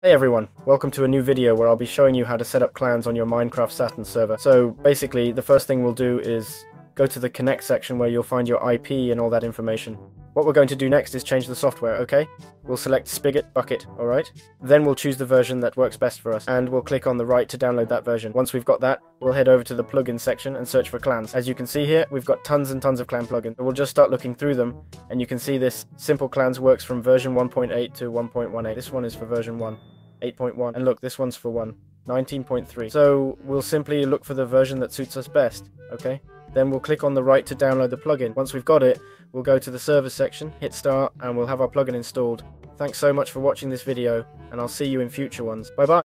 Hey everyone, welcome to a new video where I'll be showing you how to set up clans on your Minecraft Aternos server. So basically, the first thing we'll do is go to the connect section where you'll find your IP and all that information. What we're going to do next is change the software, okay? We'll select Spigot Bukkit, alright? Then we'll choose the version that works best for us, and we'll click on the right to download that version. Once we've got that, we'll head over to the plugin section and search for clans. As you can see here, we've got tons and tons of clan plugins. We'll just start looking through them, and you can see this Simple Clans works from version 1.8 to 1.18. This one is for version 1, 8.1, and look, this one's for 1, 19.3. So we'll simply look for the version that suits us best, okay? Then we'll click on the right to download the plugin. Once we've got it, we'll go to the servers section, hit start, and we'll have our plugin installed. Thanks so much for watching this video, and I'll see you in future ones. Bye bye!